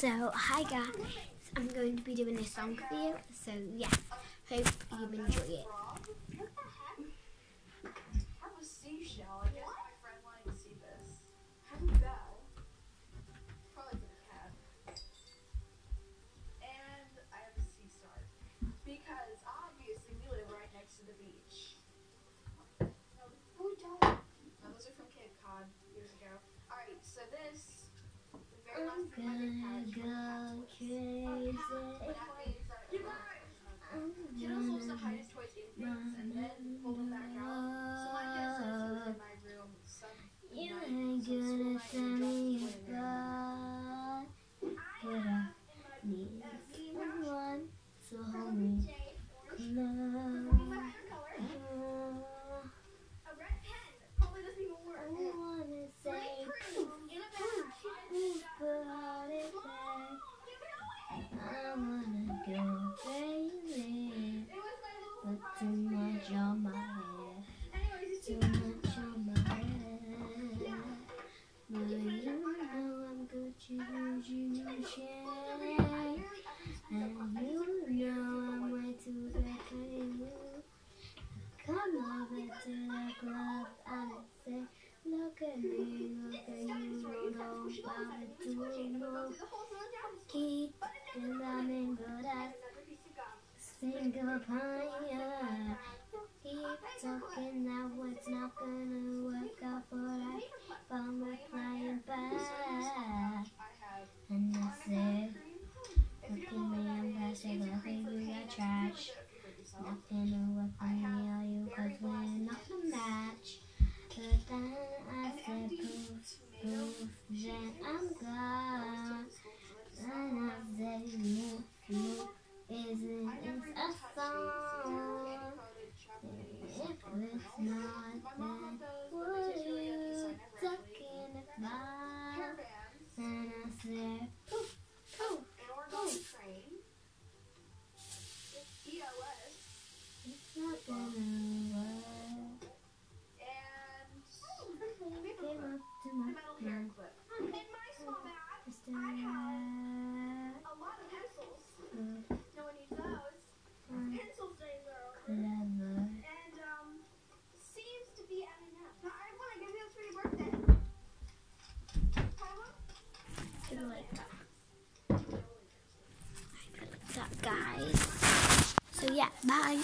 So, hi guys, I'm going to be doing a song for you. So, yeah, hope you enjoy it. so this, I'm gonna go crazy. And you know way too bad for you. Come over to the club and say, look at me, look at you, don't know about. Keep and I'm good. Keep talking now, it's not gonna work out for us, but we're flying back. I have And I said, if look you at don't me, know I'm that, best, I it's think great you yourself. Nothing for me or you, cause we're not a match. But then I said, poof, poof, then I'm gone. And I said, move, move, isn't it a song? If it's not, then what are you talking about? And I said, poof, guys. So yeah, bye.